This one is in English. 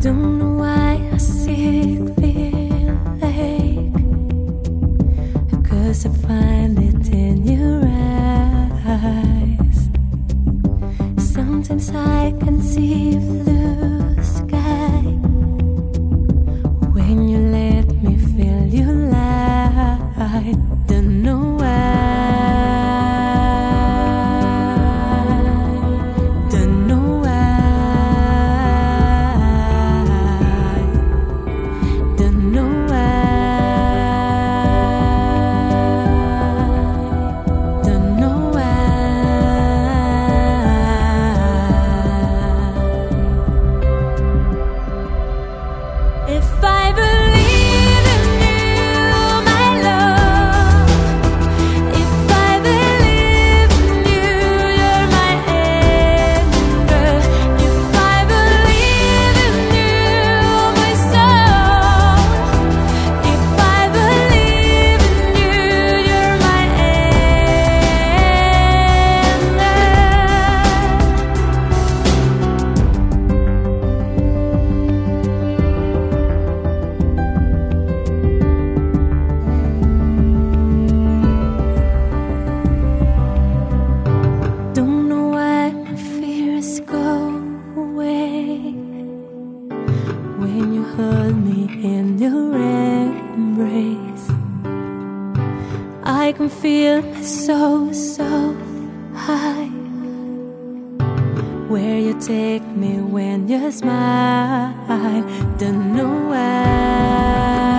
don't know can feel so, so high. Where you take me when you smile, don't know why.